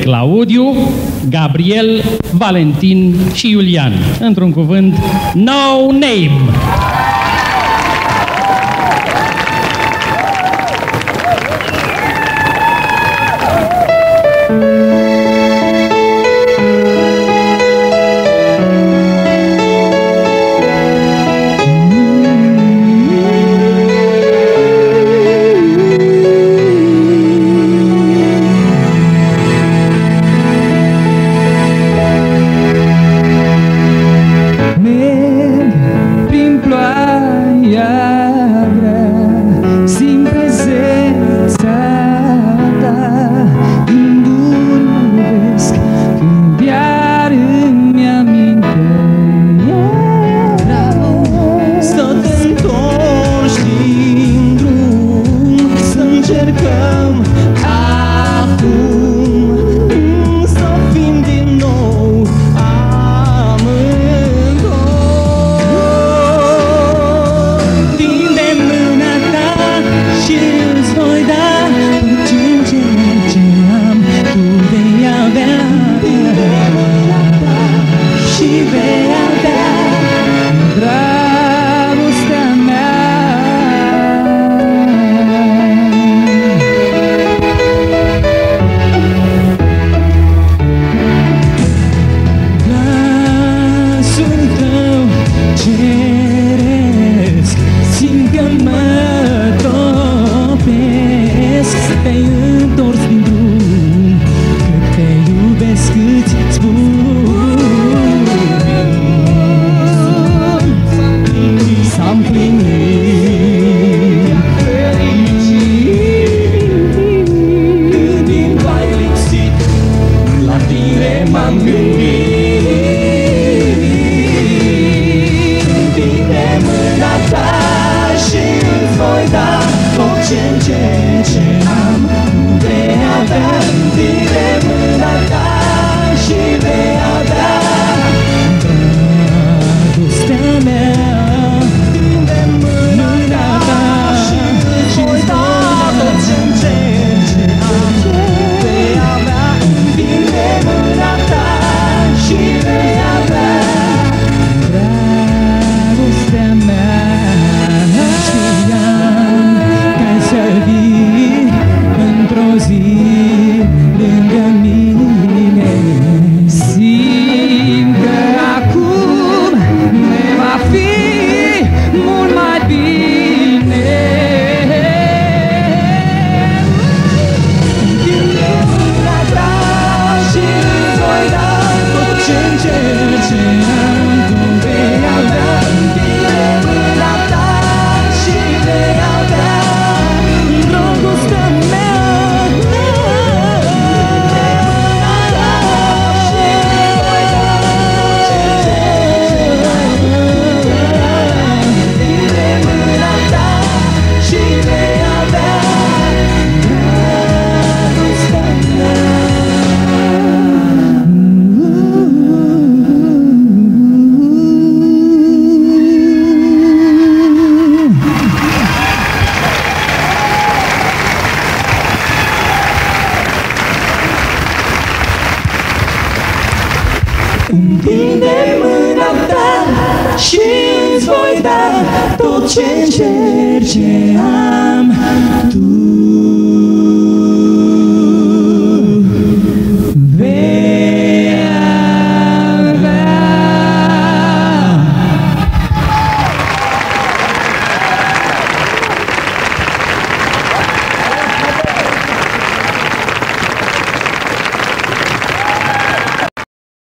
Claudiu, Gabriel, Valentin și Iulian. Într-un cuvânt, no name! Încercăm acum Să fim din nou amândoi. Tinde mâna ta și îți voi da Tot ceea ce am. Tu vei avea Și vei avea Dragostea La tine m-am gândit Întinde mâna ta și îți voi da. Tot ce ce am Nu vei avea. Întinde mâna ta și vei Întinde mâna ta și îți voi da Tot ce încerci ce am. Tu